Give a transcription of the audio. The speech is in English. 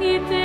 y